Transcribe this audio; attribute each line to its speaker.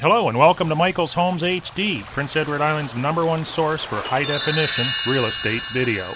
Speaker 1: Hello and welcome to Michael's Homes HD, Prince Edward Island's number one source for high definition real estate video.